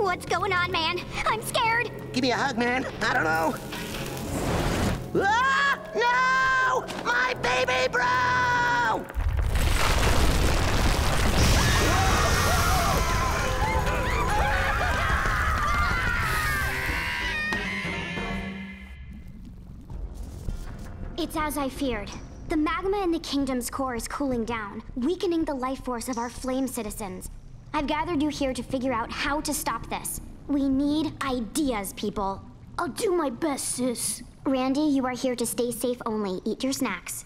What's going on, man? I'm scared. Give me a hug, man. I don't know. Ah! No! My baby bro! It's as I feared. The magma in the kingdom's core is cooling down, weakening the life force of our flame citizens. I've gathered you here to figure out how to stop this. We need ideas, people. I'll do my best, sis. Randy, you are here to stay safe only. Eat your snacks.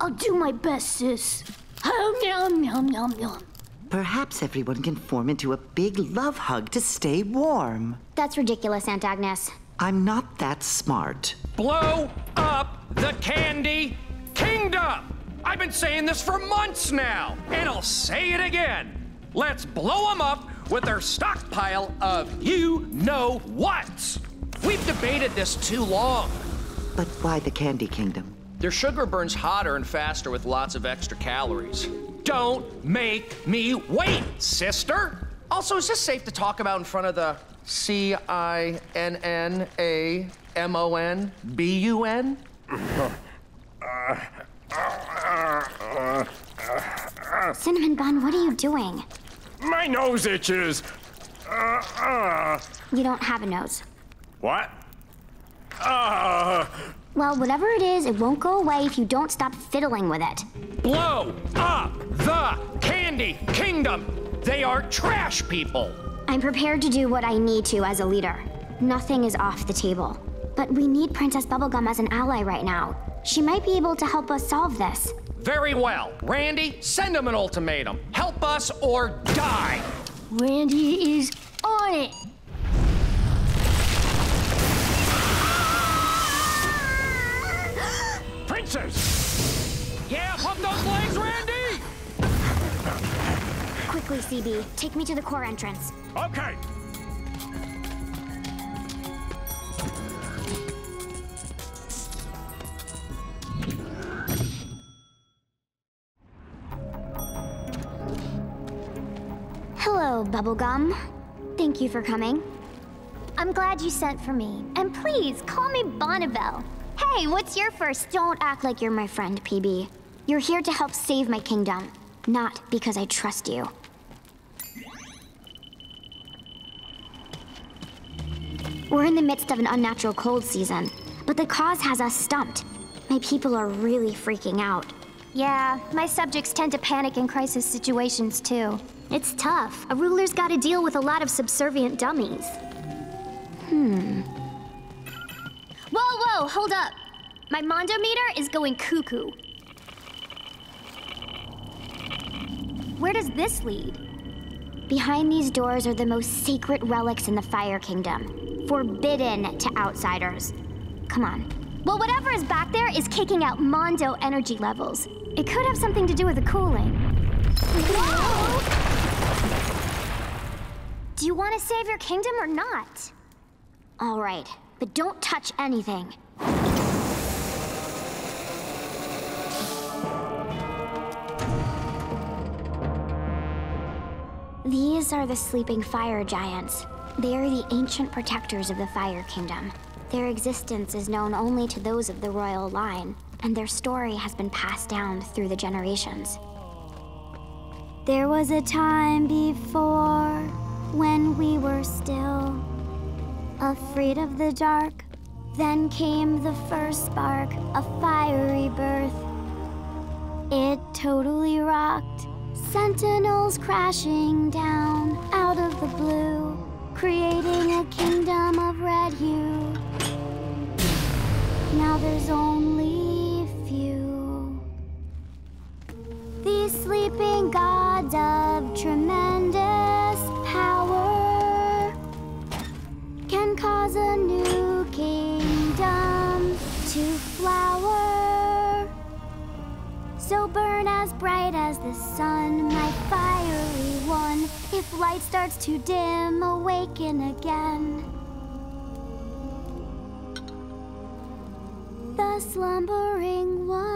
I'll do my best, sis. Hum, yum, yum, yum, yum. Perhaps everyone can form into a big love hug to stay warm. That's ridiculous, Aunt Agnes. I'm not that smart. Blow up the Candy Kingdom! I've been saying this for months now, and I'll say it again. Let's blow them up with their stockpile of you know what. We've debated this too long. But why the Candy Kingdom? Their sugar burns hotter and faster with lots of extra calories. Don't make me wait, sister! Also, is this safe to talk about in front of the C I N N A M O N B U N? Cinnamon Bun, what are you doing? My nose itches. Uh, uh. You don't have a nose. What? Uh. Well, whatever it is, it won't go away if you don't stop fiddling with it. Blow up the Candy Kingdom! They are trash people! I'm prepared to do what I need to as a leader. Nothing is off the table. But we need Princess Bubblegum as an ally right now. She might be able to help us solve this. Very well. Randy, send them an ultimatum. Help us or die! Randy is on it. Princess! Yeah, pump those legs, Randy! Quickly, CB, take me to the core entrance. Okay. Hello, Bubblegum. Thank you for coming. I'm glad you sent for me. And please, call me Bonnibel. Hey, what's your first? Don't act like you're my friend, PB. You're here to help save my kingdom, not because I trust you. We're in the midst of an unnatural cold season, but the cause has us stumped. My people are really freaking out. Yeah, my subjects tend to panic in crisis situations too. It's tough. A ruler's gotta deal with a lot of subservient dummies. Hmm. Whoa, whoa, hold up. My Mondo meter is going cuckoo. Where does this lead? Behind these doors are the most sacred relics in the Fire Kingdom, forbidden to outsiders. Come on. Well, whatever is back there is kicking out Mondo energy levels. It could have something to do with the cooling. Whoa! Want to save your kingdom or not? All right, but don't touch anything. These are the sleeping fire giants. They are the ancient protectors of the Fire Kingdom. Their existence is known only to those of the royal line, and their story has been passed down through the generations. There was a time before when we were still afraid of the dark. Then came the first spark, a fiery birth. It totally rocked. Sentinels crashing down out of the blue, creating a kingdom of red hue. Now there's only So burn as bright as the sun, my fiery one. If light starts to dim, awaken again. The slumbering one.